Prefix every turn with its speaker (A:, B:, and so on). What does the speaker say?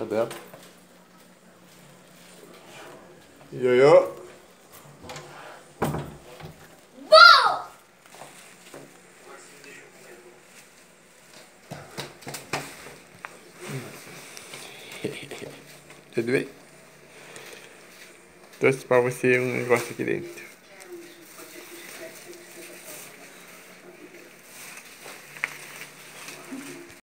A: E dela. Ioiô. Tudo bem? Trouxe pra você um negócio aqui dentro.